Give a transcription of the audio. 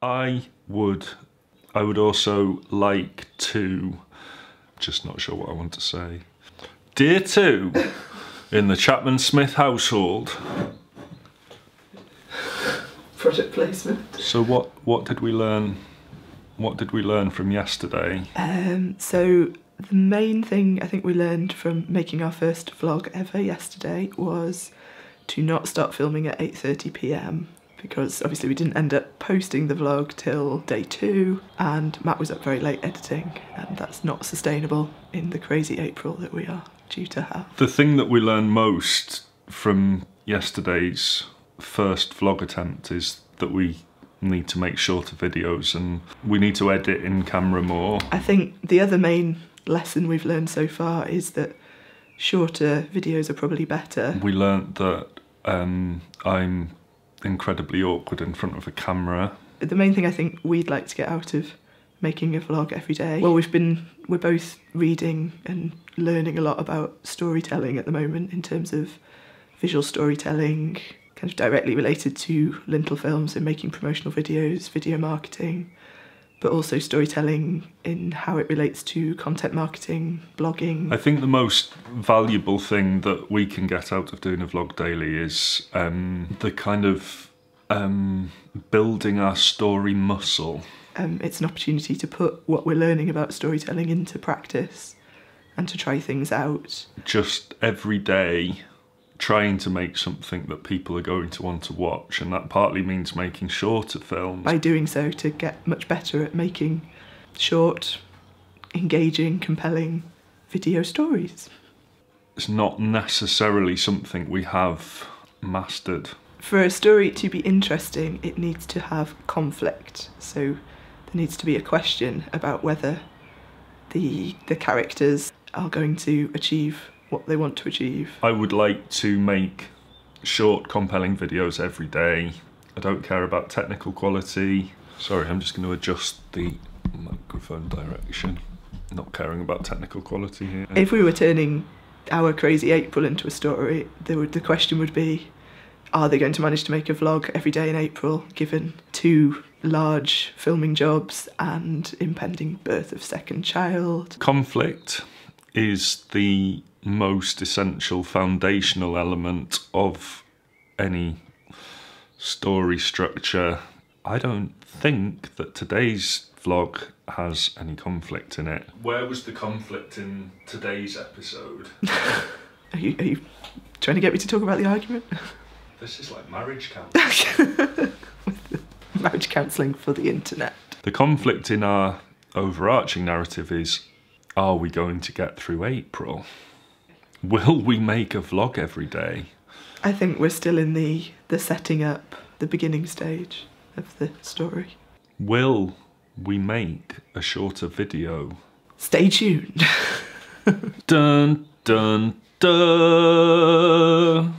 I would, I would also like to, just not sure what I want to say. Dear two, in the Chapman Smith household. Product placement. So what, what did we learn? What did we learn from yesterday? Um, so the main thing I think we learned from making our first vlog ever yesterday was to not start filming at 8:30 p.m. because obviously we didn't end up posting the vlog till day 2 and Matt was up very late editing and that's not sustainable in the crazy April that we are due to have. The thing that we learned most from yesterday's first vlog attempt is that we need to make shorter videos and we need to edit in camera more. I think the other main lesson we've learned so far is that shorter videos are probably better. We learnt that um, I'm incredibly awkward in front of a camera. The main thing I think we'd like to get out of making a vlog every day. Well, we've been we're both reading and learning a lot about storytelling at the moment in terms of visual storytelling, kind of directly related to Lintel Films and making promotional videos, video marketing, but also storytelling in how it relates to content marketing, blogging. I think the most valuable thing that we can get out of doing a vlog daily is um, the kind of um, building our story muscle. Um, it's an opportunity to put what we're learning about storytelling into practice and to try things out. Just every day trying to make something that people are going to want to watch, and that partly means making shorter films. By doing so, to get much better at making short, engaging, compelling video stories. It's not necessarily something we have mastered. For a story to be interesting, it needs to have conflict. So there needs to be a question about whether the the characters are going to achieve what they want to achieve. I would like to make short, compelling videos every day. I don't care about technical quality. Sorry, I'm just going to adjust the microphone direction. Not caring about technical quality here. If we were turning our crazy April into a story, the, the question would be, are they going to manage to make a vlog every day in April, given two large filming jobs and impending birth of second child? Conflict is the most essential foundational element of any story structure. I don't think that today's vlog has any conflict in it. Where was the conflict in today's episode? are, you, are you trying to get me to talk about the argument? This is like marriage counselling. marriage counselling for the internet. The conflict in our overarching narrative is are we going to get through April? Will we make a vlog every day? I think we're still in the, the setting up, the beginning stage of the story. Will we make a shorter video? Stay tuned. dun dun dun.